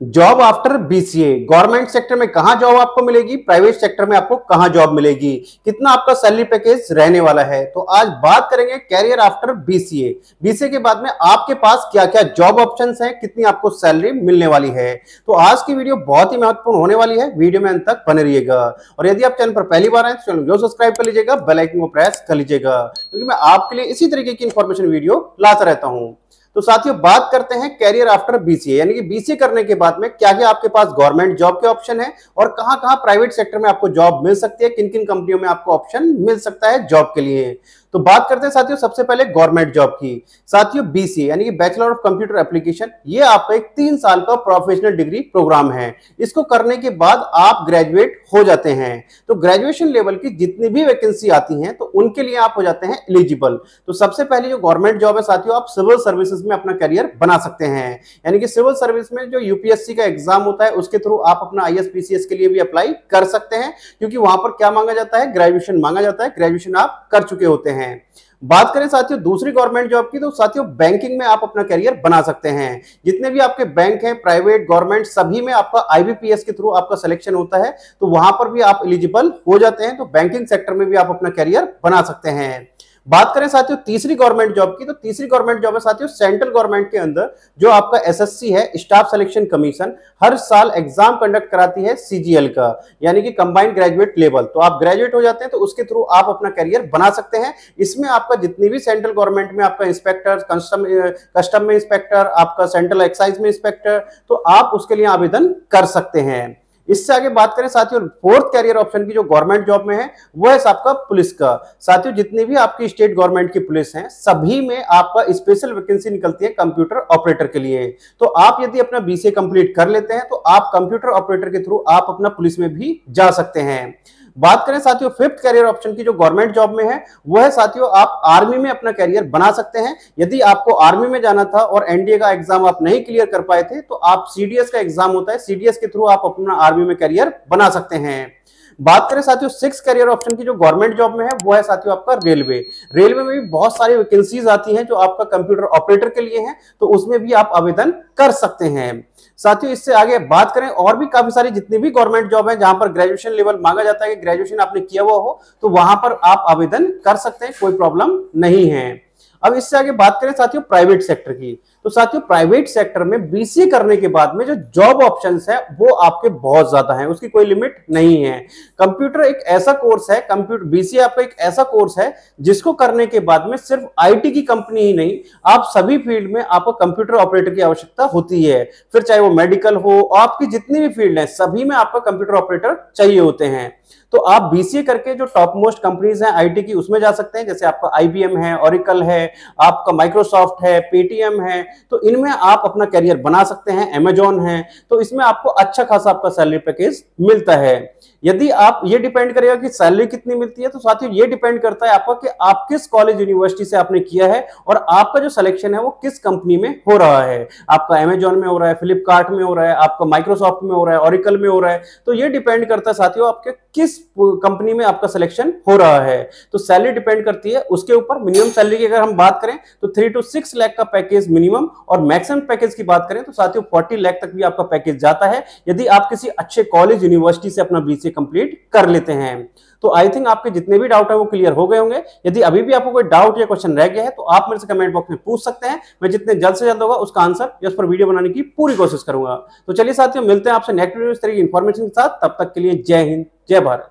Job after BCA. Government sector में कहा job आपको मिलेगी? प्राइवेट सेक्टर में आपको कहाँ जॉब मिलेगी? कितना आपका सैलरी पैकेज रहने वाला है? तो आज बात करेंगे कैरियर आफ्टर बीसीए। बीसीए के बाद में आपके पास क्या क्या जॉब ऑप्शंस हैं? कितनी आपको सैलरी मिलने वाली है? तो आज की वीडियो बहुत ही महत्वपूर्ण होने वाली है। वीडियो में अंत तक बने रहिएगा। और यदि आप चैनल पर पहली बार आए तो चैनल सब्सक्राइब कर लीजिएगा। बेलाइकन को प्रेस कर लीजिएगा। क्योंकि मैं आपके लिए इसी तरीके की इंफॉर्मेशन वीडियो लाता रहता हूँ। तो साथियों, बात करते हैं कैरियर आफ्टर बीसीए यानी कि बीसीए करने के बाद में क्या क्या आपके पास गवर्नमेंट जॉब के ऑप्शन है और कहाँ कहाँ प्राइवेट सेक्टर में आपको जॉब मिल सकती है किन किन कंपनियों में आपको ऑप्शन मिल सकता है जॉब के लिए। तो बात करते हैं साथियों, सबसे पहले गवर्नमेंट जॉब की। साथियों बीसी यानी कि बैचलर ऑफ़ कंप्यूटर एप्लीकेशन ये आपका एक तीन साल का प्रोफेशनल डिग्री प्रोग्राम है। इसको करने के बाद आप ग्रेजुएट हो जाते हैं। तो ग्रेजुएशन लेवल की जितनी भी वैकेंसी आती हैं तो उनके लिए आप हो जाते हैं एलिजिबल तो सबसे पहले जो गवर्नमेंट जॉब है साथियों, आप सिविल सर्विसेज़ में अपना करियर बना सकते हैं। यानी कि सिविल सर्विस में जो यूपीएससी का एग्ज़ाम होता है, उसके थ्रू आप अपना आई के लिए भी अप्लाई कर सकते हैं, क्योंकि वहाँ पर क्या मांगा जाता है? ग्रेजुएशन मांगा जाता है। ग्रेजुएशन आप कर चुके होते हैं। हैं। बात करें साथियों, दूसरी गवर्नमेंट जॉब की तो साथियों बैंकिंग में आप अपना करियर बना सकते हैं। जितने भी आपके बैंक हैं प्राइवेट गवर्नमेंट सभी में आपका आईबीपीएस के थ्रू आपका सिलेक्शन होता है तो वहाँ पर भी आप एलिजिबल हो जाते हैं तो बैंकिंग सेक्टर में भी आप अपना करियर बना सकते हैं। बात करें साथियों, तीसरी गवर्नमेंट जॉब की तो तीसरी गवर्नमेंट जॉब है साथियों सेंट्रल गवर्नमेंट के अंदर जो आपका एसएससी है स्टाफ सिलेक्शन कमीशन हर साल एग्ज़ाम कंडक्ट कराती है सीजीएल का, यानी कि कंबाइंड ग्रेजुएट लेवल तो आप ग्रेजुएट हो जाते हैं तो उसके थ्रू आप अपना करियर बना सकते हैं। इसमें आपका जितनी भी सेंट्रल गवर्नमेंट में आपका इंस्पेक्टर कस्टम कस्टम में इंस्पेक्टर आपका सेंट्रल एक्साइज में इंस्पेक्टर तो आप उसके लिए आवेदन कर सकते हैं। इससे आगे बात करें साथियों फोर्थ कैरियर ऑप्शन की जो गवर्नमेंट जॉब में है, वो है आपका पुलिस का। साथियों, जितनी भी आपकी स्टेट गवर्नमेंट की पुलिस है, सभी में आपका स्पेशल वैकेंसी निकलती है कंप्यूटर ऑपरेटर के लिए। तो आप यदि अपना बीसीए कंप्लीट कर लेते हैं तो आप कंप्यूटर ऑपरेटर के थ्रू आप अपना पुलिस में भी जा सकते हैं। बात करें साथियों फिफ्थ करियर ऑप्शन की जो गवर्नमेंट जॉब में है, वो है साथियों, आप आर्मी में अपना करियर बना सकते हैं। यदि आपको आर्मी में जाना था और एनडीए का एग्ज़ाम आप नहीं क्लियर कर पाए थे तो आप सीडीएस का एग्ज़ाम होता है। सीडीएस के थ्रू आप अपना आर्मी में करियर बना सकते हैं। बात करें साथियों सिक्स करियर ऑप्शन की जो गवर्नमेंट जॉब में है, वो है साथियों आपका रेलवे रेलवे में भी बहुत सारी वैकेंसीज आती हैं जो आपका कंप्यूटर ऑपरेटर के लिए हैं तो उसमें भी आप आवेदन कर सकते हैं। साथियों, इससे आगे बात करें, और भी काफ़ी सारी जितनी भी गवर्नमेंट जॉब है, जहाँ पर ग्रेजुएशन लेवल मांगा जाता है कि ग्रेजुएशन आपने किया हुआ हो तो वहाँ पर आप आवेदन कर सकते हैं, कोई प्रॉब्लम नहीं है। अब इससे आगे बात करें साथियों प्राइवेट सेक्टर की। तो साथियों प्राइवेट सेक्टर में बीसीए करने के बाद में जो जॉब ऑप्शंस है, वो आपके बहुत ज़्यादा हैं। उसकी कोई लिमिट नहीं है। कंप्यूटर एक ऐसा कोर्स है कंप्यूटर बीसीए आपका एक ऐसा कोर्स है, जिसको करने के बाद में सिर्फ़ आईटी की कंपनी ही नहीं, आप सभी फ़ील्ड में आपको कंप्यूटर ऑपरेटर की आवश्यकता होती है। फिर चाहे वो मेडिकल हो, आपकी जितनी भी फ़ील्ड है, सभी में आपका कंप्यूटर ऑपरेटर चाहिए होते हैं। तो आप बीसीए करके जो टॉप मोस्ट कंपनीज़ हैं आईटी की, उसमें जा सकते हैं। जैसे आपका आईबीएम है ऑरिकल है, आपका माइक्रोसॉफ्ट है पेटीएम है तो इनमें आप अपना करियर बना सकते हैं। अमेजोन है तो इसमें आपको अच्छा खासा आपका सैलरी पैकेज मिलता है। यदि आप ये डिपेंड करेगा कि सैलरी कितनी मिलती है तो साथियों ये डिपेंड करता है आपका कि आप किस कॉलेज, यूनिवर्सिटी से आपने किया है और आपका जो सिलेक्शन है वो किस कंपनी में हो रहा है। आपका अमेजोन में हो रहा है फ्लिपकार्ट में हो रहा है, आपका माइक्रोसॉफ्ट में हो रहा है ऑरिकल में हो रहा है तो ये डिपेंड करता है साथियों आपके किस कंपनी में आपका सिलेक्शन हो रहा है। तो सैलरी डिपेंड करती है, उसके ऊपर मिनिमम सैलरी की अगर हम बात करें तो थ्री टू सिक्स लैख का पैकेज मिनिमम और मैक्सिमम पैकेज की बात करें तो साथियों फोर्टी लैख तक भी आपका पैकेज जाता है। यदि आप किसी अच्छे कॉलेज यूनिवर्सिटी से अपना बीसीए कंप्लीट कर लेते हैं। तो आई थिंक आपके जितने भी डाउट है, वो क्लियर हो गए होंगे। यदि अभी भी आपको कोई डाउट या क्वेश्चन रह गया है तो आप मेरे से कमेंट बॉक्स में पूछ सकते हैं। मैं जितने जल्द से जल्द होगा, उसका आंसर या उस पर वीडियो बनाने की पूरी कोशिश करूँगा। तो चलिए साथियों, मिलते हैं आपसे नेक्स्ट वीडियो इस तरह की इन्फॉर्मेशन के साथ। तब तक के लिए जय हिंद, जय भारत।